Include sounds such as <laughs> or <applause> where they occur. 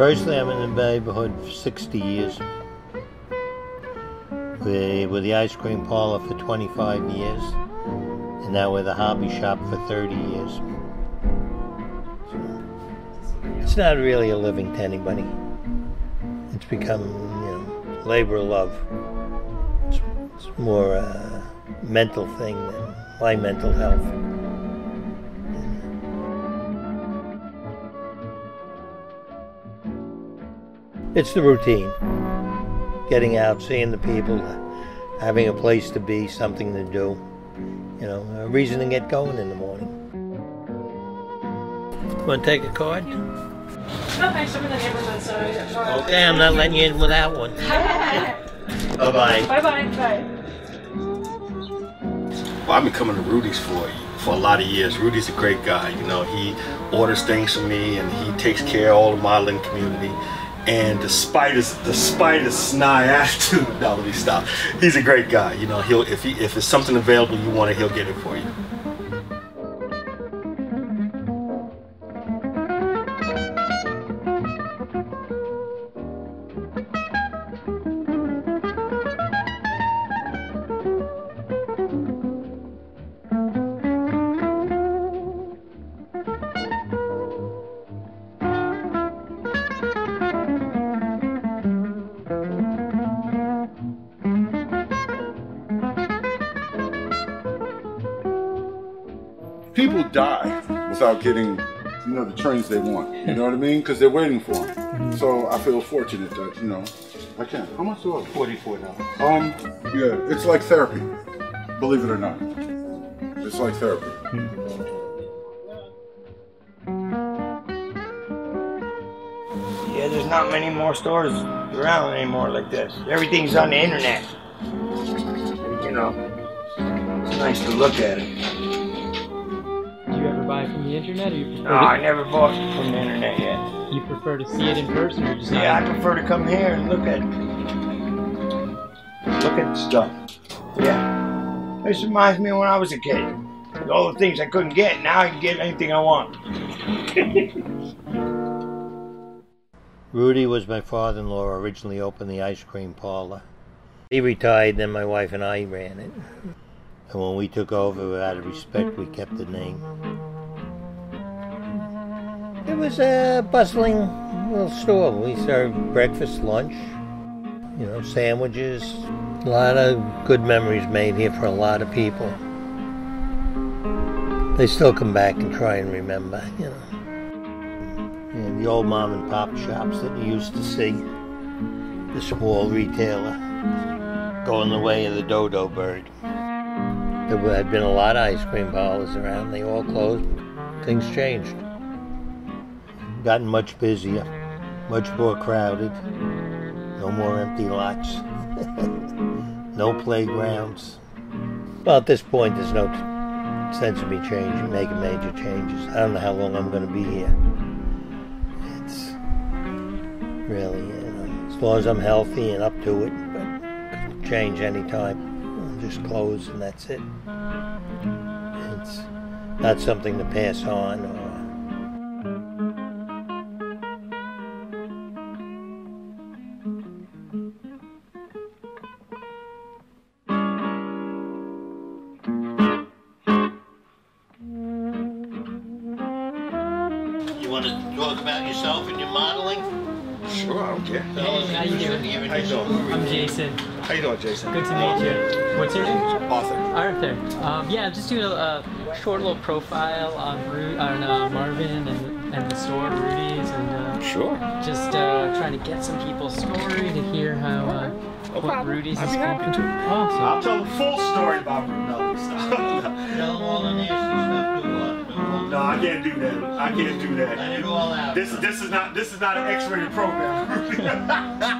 Personally, I'm in the neighborhood for 60 years. We with the ice cream parlor for 25 years, and now we're the hobby shop for 30 years. So, it's not really a living to anybody. It's become, you know, labor of love. It's, it's more a mental thing than my mental health. It's the routine. Getting out, seeing the people, having a place to be, something to do. You know, a reason to get going in the morning. Want to take a card? No, thanks. I'm in the neighborhood, so. Okay, I'm not letting you in without one. <laughs> Bye Bye bye. bye. Bye. Well, I've been coming to Rudy's for for a lot of years. Rudy's a great guy. You know, he orders things for me and he takes care of all the modeling community. And despite his despite his snide <laughs> attitude, no, let me stop. He's a great guy. You know, he'll if he if it's something available you want it, he'll get it for you. People die without getting, you know, the trains they want. You know what I mean? Because they're waiting for them. So I feel fortunate that you know I can. How much do I? Forty-four dollars. Um, yeah, it's like therapy. Believe it or not, it's like therapy. Yeah, there's not many more stores around anymore like this. Everything's on the internet. You know, it's nice to look at it. Do you ever buy from the internet, or you prefer, No, I never bought from the internet yet. you prefer to see it in person, or just Yeah, I prefer to come here and look at look at stuff. Yeah, this reminds me of when I was a kid. All the things I couldn't get, now I can get anything I want. <laughs> Rudy was my father-in-law. Originally opened the ice cream parlor. He retired, then my wife and I ran it. And when we took over, out of respect, we kept the name. It was a bustling little store. We served breakfast, lunch, you know, sandwiches. A lot of good memories made here for a lot of people. They still come back and try and remember, you know. And the old mom and pop shops that you used to see. The small retailer going the way of the dodo bird. There had been a lot of ice cream parlors around. They all closed. Things changed. Gotten much busier, much more crowded. No more empty lots. <laughs> no playgrounds. Well, at this point, there's no sense of me changing, making major changes. I don't know how long I'm going to be here. It's really, you know, as long as I'm healthy and up to it, but change anytime. I'll just close and that's it. It's not something to pass on or. You want to talk about yourself and your modeling? Sure, I don't care. Hey, how you doing? How you doing? I'm Jason. How you doing, Jason? Good to meet you. What's your name? Arthur. Arthur. Um, yeah, I'm just doing a, a short little profile on, Ru- on uh, Marvin and, and the store, Rudy's, and uh, Sure. just uh, trying to get some people's story to hear how uh, what Rudy's I'd is be happy going to. Awesome. I'll tell the full story about Bruno. Stop. <laughs> Tell them all the nasty stuff No, I can't do that. I can't do Let that. it all out. This this is not this is not an X-rated program. <laughs>